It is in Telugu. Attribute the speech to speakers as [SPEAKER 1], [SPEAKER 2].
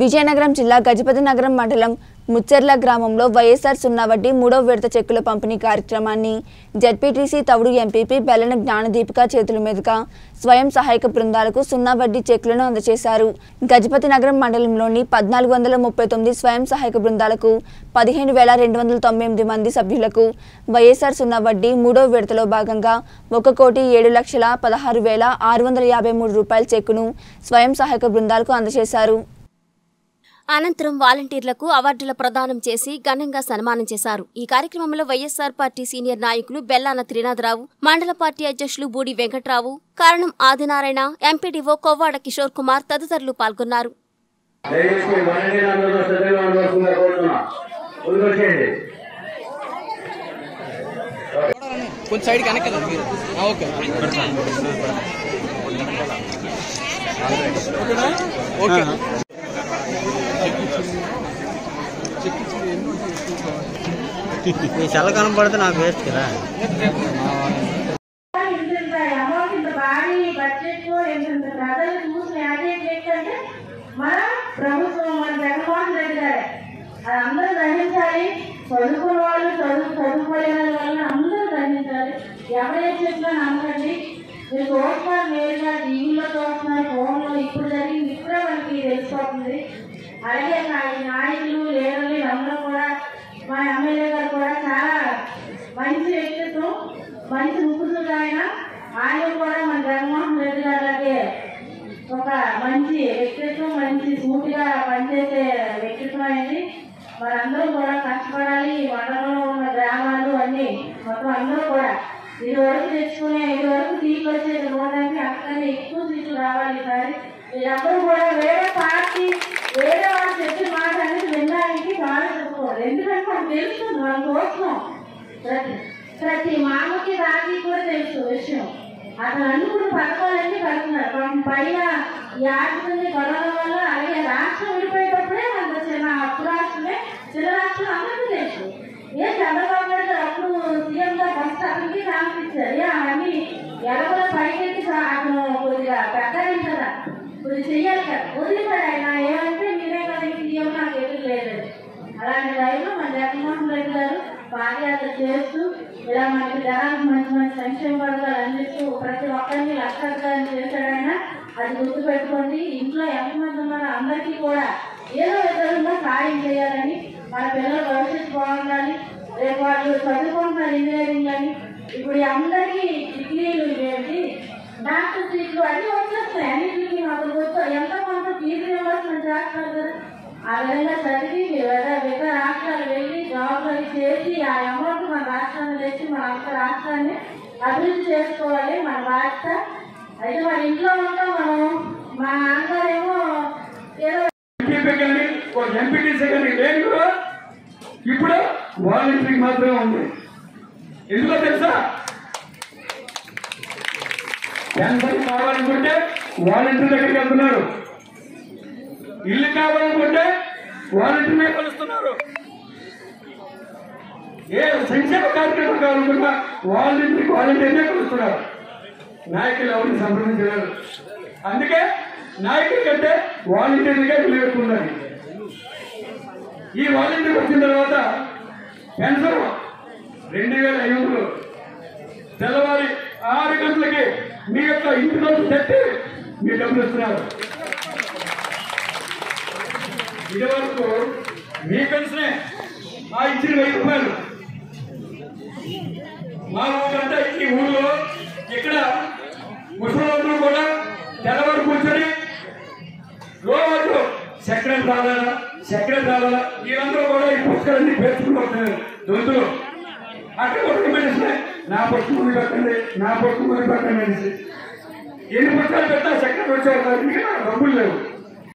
[SPEAKER 1] విజయనగరం జిల్లా గజపతి నగరం మండలం ముచ్చెర్ల గ్రామంలో వైఎస్ఆర్ సున్నా వడ్డీ మూడవ విడత చెక్కుల పంపిణీ కార్యక్రమాన్ని జడ్పీటీసీ తవుడు ఎంపీపీ బెల్లన జ్ఞానదీపిక చేతుల మీదుగా స్వయం సహాయక బృందాలకు సున్నా వడ్డీ చెక్కులను అందజేశారు. గజపతి నగరం మండలంలోని పద్నాలుగు వందల ముప్పై తొమ్మిది స్వయం సహాయక బృందాలకు పదిహేను వేల రెండు వందల తొంభై ఎనిమిది మంది సభ్యులకు వైఎస్ఆర్ సున్నా వడ్డీ మూడవ విడతలో భాగంగా ఒక కోటి ఏడు లక్షల పదహారు వేల ఆరు వందల యాభై మూడు రూపాయల చెక్కును స్వయం సహాయక బృందాలకు అందజేశారు.
[SPEAKER 2] అనంతరం వాలంటీర్లకు అవార్డుల ప్రదానం చేసి ఘనంగా సన్మానం చేశారు. ఈ కార్యక్రమంలో వైఎస్ఆర్ పార్టీ సీనియర్ నాయకులు బెల్లాన త్రినాథరావు మండల పార్టీ అధ్యక్షులు బూడి వెంకట్రావు కారణం ఆదినారాయణ ఎంపీడీఓ కొవ్వాడ కిషోర్ కుమార్ తదితరులు పాల్గొన్నారు.
[SPEAKER 3] దయచేసి
[SPEAKER 4] ఓకేనా?
[SPEAKER 5] నీ సెల కనపడితే నాకు వేస్ట్ కదా
[SPEAKER 6] బడ్జెట్ చూసి మన ప్రభుత్వం మన జగన్మోహన్ రెడ్డి గారే అది అందరూ గ్రహించాలి చదువుకున్న వాళ్ళు చదువు చదువుకోలేని వాళ్ళు అందరూ గ్రహించాలి ఎవరైతే చెప్పినా నమ్మకండి మీరు చూస్తున్నారు నేరుగా టీవీలో చూస్తున్నారు ఫోన్లో ఇప్పుడు జరిగింది ఇప్పుడే మనకి తెలిసిపోతుంది అలాగే నా- నాయకులు లీడర్లు అందరూ కూడా మా ఎమ్మెల్యే గారు కూడా చాలా మంచి వ్యక్తిత్వం మంచి ముక్కుతుడు ఆయన ఆయన కూడా మన జగన్మోహన్ రెడ్డి గారు లాగే ఒక మంచి వ్యక్తిత్వం మంచి సూటిగా పనిచేసే వ్యక్తిత్వం అయింది అందరూ కూడా కష్టపడాలి ఈ మండలంలో ఉన్న గ్రామాలు అన్ని మొత్తం అందరూ కూడా ఇది వరకు తెచ్చుకునే ఇది వరకు సీట్లు వచ్చేది పోవడానికి అంతకన్నా ఎక్కువ సీట్లు రావాలి ఈసారి. మీరందరూ కూడా వేరే పార్టీ వేరే వాళ్ళు చెప్పిన మాట అనేది వినడానికి చాలా చెప్పుకోవాలి. ఎందుకంటే మనకు తెలుస్తుంది మనం చూస్తున్నాం ప్రతి ప్రతి మామకి రాజీ కూడా తెలుసు విషయం. అతను అన్ని కూడా పథకాలన్నీ కడుతున్నారు. పైన ఈ ఆర్థికంగా కరోనా వల్ల అలాగే రా నువ్వు చెయ్యాలి కదా. వదిలిపోయాడు ఆయన. ఏమంటే మీరే కదా సీఎం నాకు ఎదురు లేదు. అలాంటి టైంలో మన జగన్మోహన్ రెడ్డి గారు పాదయాత్ర చేస్తూ ఇలా మనకి జనాలకు మంచి మంచి సంక్షేమ పథకాలు అందిస్తూ ప్రతి ఒక్కరిని లక్షాధికారం చేశాడైనా అది గుర్తుపెట్టుకోండి. ఇంట్లో ఎంతమంది ఉన్నారో అందరికీ కూడా ఏదో విధంగా సాయం చేయాలని మన పిల్లల భవిష్యత్తు బాగుండాలి. రేపు వాళ్ళు చదువుకుంటున్నారు ఇంజనీరింగ్ అని. ఇప్పుడు అందరికీ డిగ్రీలు ఏంటి డాక్టర్ సీట్లు అన్నీ వచ్చేస్తాయి ఆ విధంగా చదివి మీరు వేరే వేరే రాష్ట్రాలు వెళ్ళి జాబ్లు చేసి ఆ అమౌంట్ మన రాష్ట్రాన్ని తెచ్చి మన అంత రాష్ట్రాన్ని అభివృద్ధి చేసుకోవాలి. మన బాధ్యత అయితే మన ఇంట్లో ఉంటాం మనం మా నాన్నగారేమో ఏదో
[SPEAKER 3] ఎంపీపీ కానీ ఒక ఎంపీటీసీ కానీ లేదు ఇప్పుడు వాలంటీర్ మాత్రమే ఉంది. ఎందుకో తెలుసా? పెన్షన్ కావాలనుకుంటే వాలంటీర్ దగ్గరికి వెళ్తున్నారు. ఇల్లు కావాలనుకుంటే వాలంటీర్నే కలుస్తున్నారు. ఏ సంక్షేమ కార్యక్రమం కావాలనుకున్నా వాలంటీర్ వాలంటీర్నే కలుస్తున్నారు. నాయకులు ఎవరిని సంప్రదించలేరు. అందుకే నాయకుల కంటే వాలంటీర్లుగా విలువెట్టుకున్నది ఈ వాలంటీర్ వచ్చిన తర్వాత పెన్షన్ రెండు వేల ఐదు వందలు. తెల్లవారి ఆరు గంటలకి మీ యొక్క ఇంటి రోజు తెచ్చి మీ డబ్బులు ఇస్తున్నారు. ఇది వరకు మీ పెన్షనే ఆ ఇచ్చిన వెయ్యి రూపాయలు. మా ఊరంతా ఈ ఊళ్ళో ఇక్కడ ముసలి కూడా తెల్లవారు కూర్చొని రోజు చక్రం రావాలా చక్రం రావాలా? వీళ్ళందరూ కూడా ఈ పుస్తకాలన్నీ పేర్చుకుని దొంతులు. అక్కడ ఒక మనిషి నా పుస్తకం పెట్టండి నా పుస్తకం పెట్టండి అనేసి. ఎన్ని పుస్తకాలు పెట్టా చక్రం వచ్చే డబ్బులు లేవు.